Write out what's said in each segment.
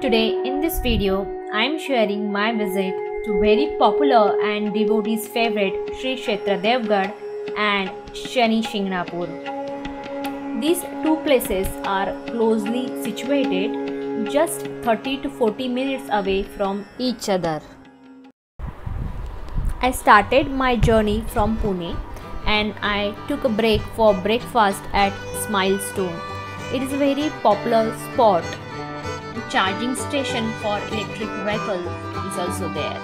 Today in this video, I am sharing my visit to very popular and devotees favorite Sri Kshetra Devgad and Shani Shingnapur. These two places are closely situated just 30 to 40 minutes away from each other. I started my journey from Pune and I took a break for breakfast at Smilestone. It is a very popular spot. Charging station for electric vehicle is also there.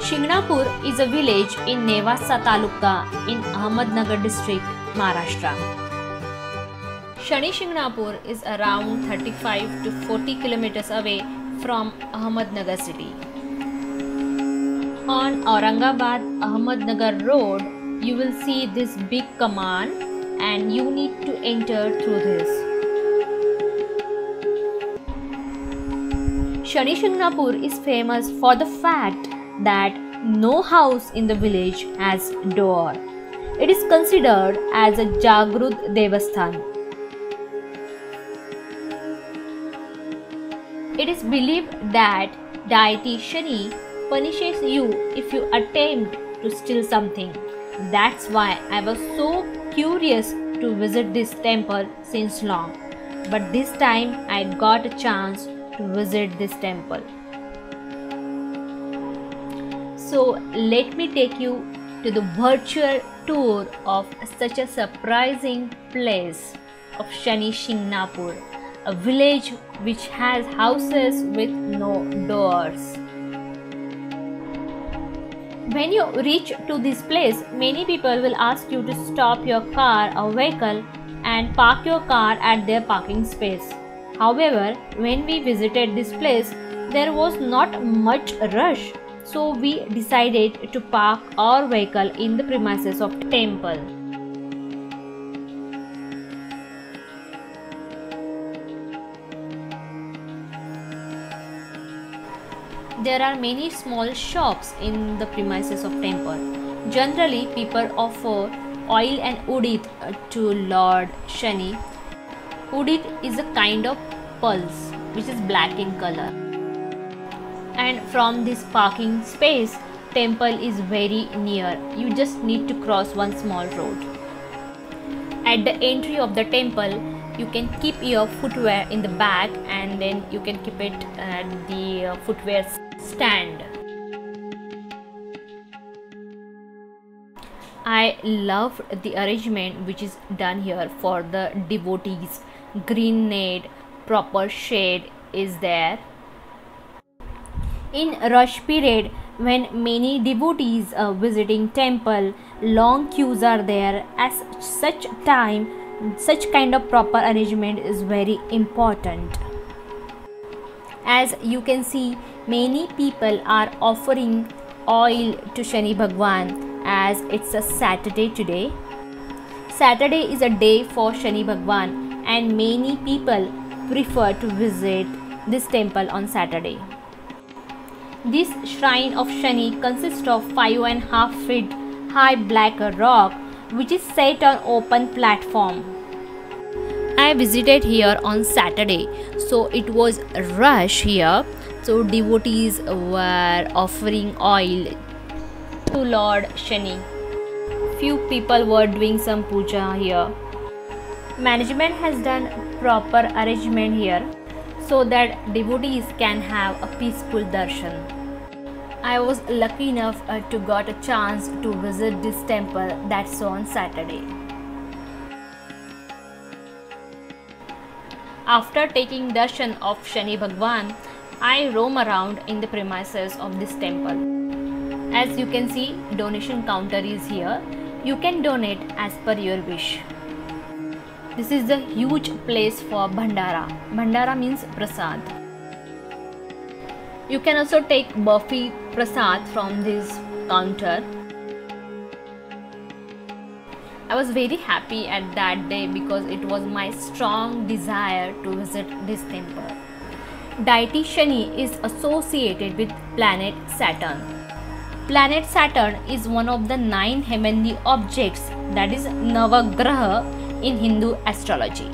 Shingnapur is a village in Nevasa Taluka in Ahmednagar district, Maharashtra. Shani Shingnapur is around 35 to 40 kilometers away from Ahmednagar city. On Aurangabad Ahmednagar road, you will see this big command and you need to enter through this. Shani Shingnapur is famous for the fact that no house in the village has door. It is considered as a Jagrut Devasthan. It is believed that deity Shani punishes you if you attempt to steal something. That's why I was so curious to visit this temple since long. But this time I got a chance visit this temple. So let me take you to the virtual tour of such a surprising place of Shani Shingnapur, a village which has houses with no doors. When you reach to this place, many people will ask you to stop your car or vehicle and park your car at their parking space. However, when we visited this place, there was not much rush, so we decided to park our vehicle in the premises of temple. There are many small shops in the premises of temple. Generally, people offer oil and udid to Lord Shani. Udid is a kind of pulse which is black in color. And from this parking space, temple is very near. You just need to cross one small road. At the entry of the temple, you can keep your footwear in the bag and then you can keep it at the uh, footwear stand. I love the arrangement which is done here for the devotees. Green proper shade is there. In rush period, when many devotees are visiting temple, long queues are there. As such time, such kind of proper arrangement is very important. As you can see, many people are offering oil to Shani Bhagwan as it's a Saturday today. Saturday is a day for Shani Bhagwan and many people prefer to visit this temple on Saturday. This shrine of Shani consists of five and a half feet high black rock which is set on open platform. I visited here on Saturday, so it was rush here. So devotees were offering oil to Lord Shani. Few people were doing some puja here. Management has done proper arrangement here so that devotees can have a peaceful darshan. I was lucky enough uh, to got a chance to visit this temple that's on Saturday. After taking darshan of Shani Bhagwan, I roam around in the premises of this temple. As you can see, donation counter is here. You can donate as per your wish. This is the huge place for Bhandara. Bhandara means prasad. You can also take burfi prasad from this counter. I was very happy at that day because it was my strong desire to visit this temple. Deity Shani is associated with planet Saturn. Planet Saturn is one of the nine heavenly objects that is Navagraha in Hindu astrology.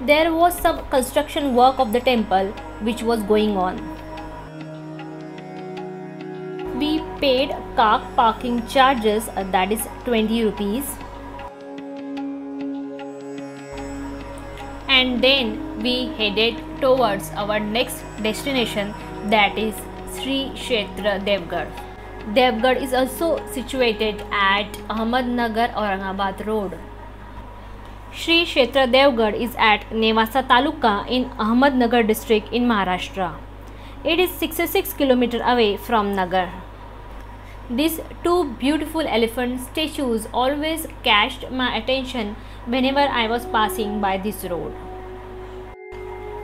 there was some construction work of the temple which was going on. We paid car parking charges uh, that is 20 rupees and then we headed towards our next destination that is Sri Kshetra Devgad. Devgad is also situated at Ahmednagar Aurangabad Road. Sri Kshetra Devgad is at Nevasa Taluka in Ahmednagar district in Maharashtra. It is 66 km away from Nagar. These two beautiful elephant statues always catched my attention whenever I was passing by this road.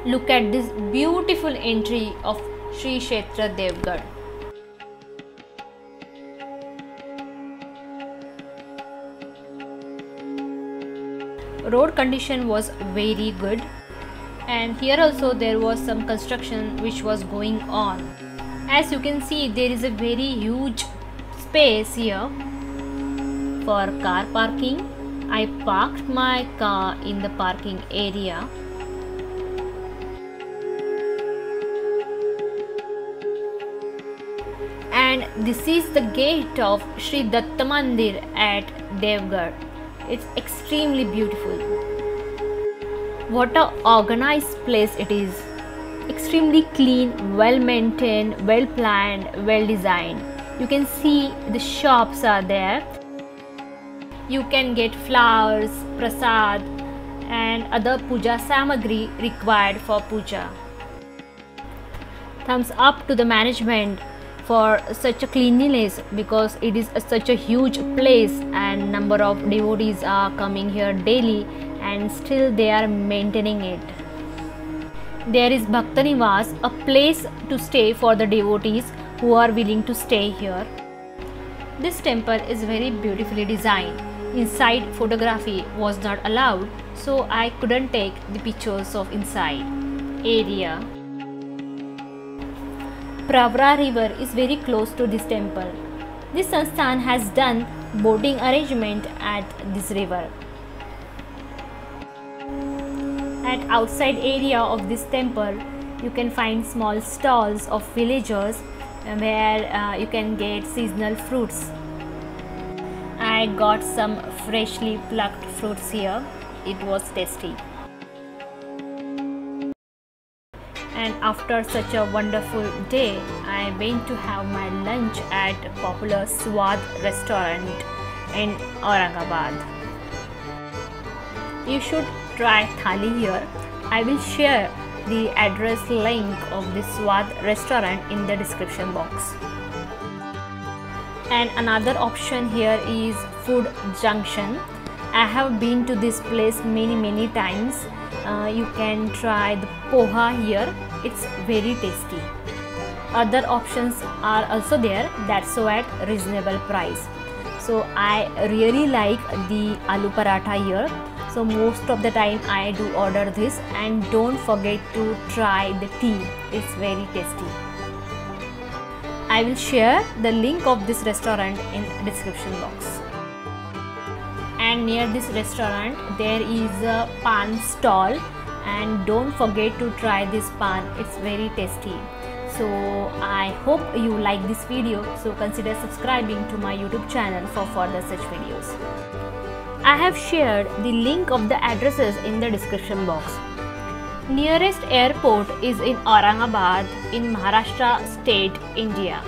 Look at this beautiful entry of Sri Kshetra Devgad. Road condition was very good. And here also there was some construction which was going on. As you can see there is a very huge space here for car parking. I parked my car in the parking area. And this is the gate of Sri Datta Mandir at Devgad it's extremely beautiful. What a organized place it is. Extremely clean, well maintained, well planned, well designed. You can see the shops are there. You can get flowers, prasad and other puja samagri required for puja. Thumbs up to the management for such a cleanliness because it is a, such a huge place and number of devotees are coming here daily and still they are maintaining it there is Bhaktanivas, a place to stay for the devotees who are willing to stay here. This temple is very beautifully designed. Inside photography was not allowed so I couldn't take the pictures of inside area. Pravra river is very close to this temple. This sansthan has done boating arrangement at this river. At outside area of this temple, you can find small stalls of villagers where uh, you can get seasonal fruits. I got some freshly plucked fruits here. It was tasty. And after such a wonderful day I went to have my lunch at popular Swad restaurant in Aurangabad. You should try thali here. I will share the address link of the Swad restaurant in the description box. And another option here is Food Junction. I have been to this place many many times uh, you can try the poha here it's very tasty. Other options are also there that's so at reasonable price. So i really like the aloo paratha here. So most of the time i do order this and don't forget to try the tea. It's very tasty. I will share the link of this restaurant in description box. And near this restaurant there is a pan stall and don't forget to try this pan. It's very tasty. So i hope you like this video. So consider subscribing to my youtube channel for further such videos. I have shared the link of the addresses in the description box. Nearest airport is in aurangabad in maharashtra state india